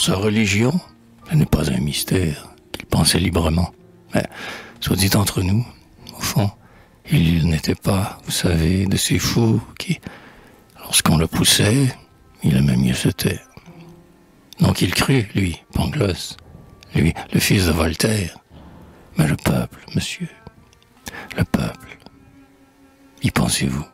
Sa religion, ce n'est pas un mystère qu'il pensait librement. Mais, soit dit entre nous, au fond, il n'était pas, vous savez, de ces fous qui, lorsqu'on le poussait, il aimait mieux se taire. Donc il crut, lui, Pangloss, lui, le fils de Voltaire. Mais le peuple, monsieur, le peuple, y pensez-vous?